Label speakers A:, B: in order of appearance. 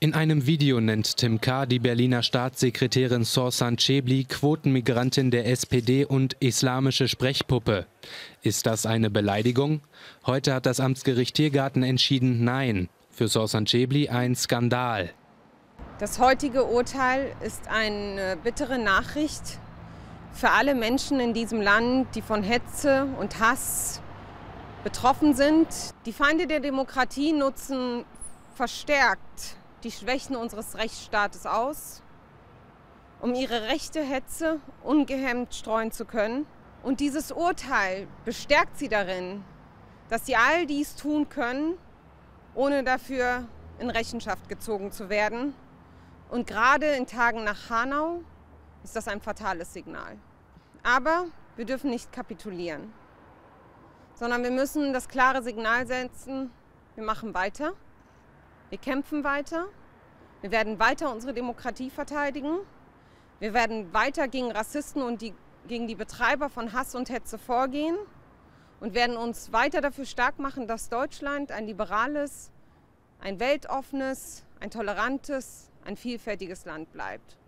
A: In einem Video nennt Tim K. die Berliner Staatssekretärin Sorsan Cebli Quotenmigrantin der SPD und islamische Sprechpuppe. Ist das eine Beleidigung? Heute hat das Amtsgericht Tiergarten entschieden, nein. Für Sorsan Cebli ein Skandal.
B: Das heutige Urteil ist eine bittere Nachricht für alle Menschen in diesem Land, die von Hetze und Hass betroffen sind. Die Feinde der Demokratie nutzen verstärkt die Schwächen unseres Rechtsstaates aus, um ihre rechte Hetze ungehemmt streuen zu können. Und dieses Urteil bestärkt sie darin, dass sie all dies tun können, ohne dafür in Rechenschaft gezogen zu werden. Und gerade in Tagen nach Hanau ist das ein fatales Signal. Aber wir dürfen nicht kapitulieren, sondern wir müssen das klare Signal setzen, wir machen weiter. Wir kämpfen weiter. Wir werden weiter unsere Demokratie verteidigen. Wir werden weiter gegen Rassisten und die, gegen die Betreiber von Hass und Hetze vorgehen und werden uns weiter dafür stark machen, dass Deutschland ein liberales, ein weltoffenes, ein tolerantes, ein vielfältiges Land bleibt.